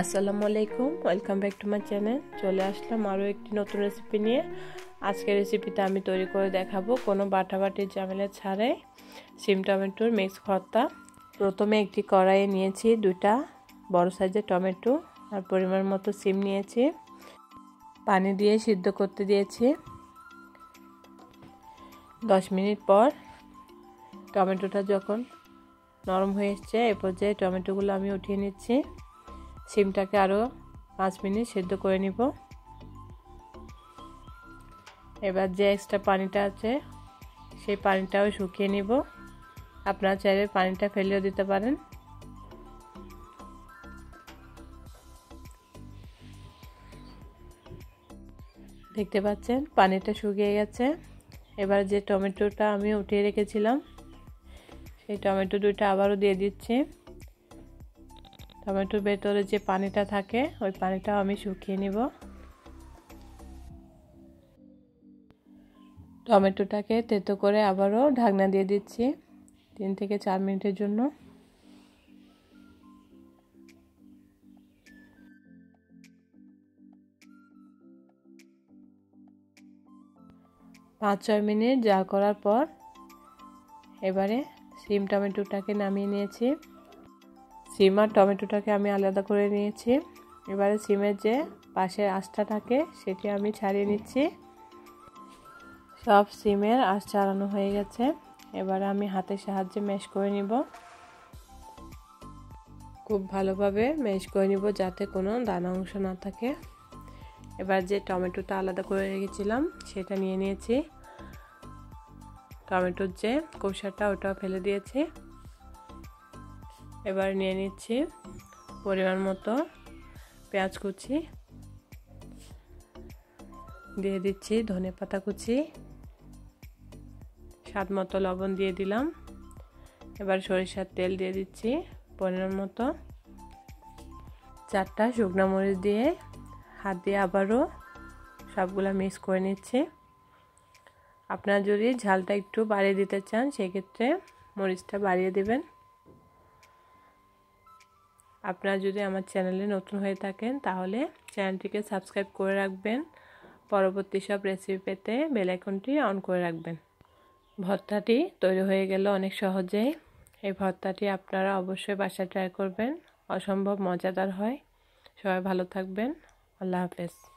আসসালামু আলাইকুম welcome back to my channel চলে আসলাম আরও একটি নতুন রেসিপি নিয়ে। আজকের রেসিপিটা আমি তৈরি করে দেখাবো কোনো বাটাবাটির ঝামেলা ছাড়াই। সিম, টমেটোর মিক্স ভর্তা। প্রথমে একটি কড়াইয়ে নিয়েছি দুটা বড় সাইজের টমেটো, আর পরিমাণ মতো সিম নিয়েছি। পানি দিয়ে সিদ্ধ করতে দিয়েছি। দশ মিনিট পর টমেটোটা যখন নরম হয়ে এসছে এ পর্যায়ে টমেটোগুলো আমি উঠিয়ে নিচ্ছি। সিমটাকে আরও পাঁচ মিনিট সেদ্ধ করে নিব। এবার যে এক্সট্রা পানিটা আছে, সেই পানিটাও শুকিয়ে নিব। আপনারা চাইলে পানিটা ফেলেও দিতে পারেন। দেখতে পাচ্ছেন, পানিটা শুকিয়ে গেছে। এবার যে টমেটোটা আমি উঠিয়ে রেখেছিলাম, সেই টমেটো দুইটা আবারও দিয়ে দিচ্ছি। টমেটোর ভেতরে যে পানিটা থাকে, ওই পানিটাও আমি শুকিয়ে নিব। টমেটোটাকে তেতো করে আবারও ঢাকনা দিয়ে দিচ্ছি তিন থেকে চার মিনিটের জন্য। পাঁচ ছয় মিনিট জাল করার পর এবারে সিম টমেটোটাকে নামিয়ে নিয়েছি। সিম আর টমেটোটাকে আমি আলাদা করে নিয়েছি। এবারে সিমের যে পাশের আঁশটা থাকে সেটি আমি ছাড়িয়ে নিচ্ছি। সব সিমের আঁশ ছাড়ানো হয়ে গেছে। এবারে আমি হাতের সাহায্যে ম্যাশ করে নিব। খুব ভালোভাবে ম্যাশ করে নিব যাতে কোনো দানা অংশ না থাকে। এবার যে টমেটোটা আলাদা করে রেখেছিলাম সেটা নিয়ে নিয়েছি। টমেটোর যে কোষাটা ওটাও ফেলে দিয়েছি। এবার নিয়ে নিচ্ছি পরিমাণ মতো পেঁয়াজ কুচি। দিয়ে দিচ্ছি ধনে পাতা কুচি। স্বাদ মতো লবণ দিয়ে দিলাম। এবার সরিষার তেল দিয়ে দিচ্ছি পরিমাণ মতো। চারটা শুকনো মরিচ দিয়ে হাত দিয়ে আবারও সবগুলো মিক্স করে নিচ্ছি। আপনারা যদি ঝালটা একটু বাড়িয়ে দিতে চান, সেক্ষেত্রে মরিচটা বাড়িয়ে দেবেন। আপনারা যদি আমার চ্যানেলে নতুন হয়ে থাকেন, তাহলে চ্যানেলটিকে সাবস্ক্রাইব করে রাখবেন। পরবর্তী সব রেসিপি পেতে বেলাইকনটি অন করে রাখবেন। ভর্তাটি তৈরি হয়ে গেল অনেক সহজেই। এই ভর্তাটি আপনারা অবশ্যই বাসায় ট্রাই করবেন। অসম্ভব মজাদার হয়। সবাই ভালো থাকবেন। আল্লাহ হাফেজ।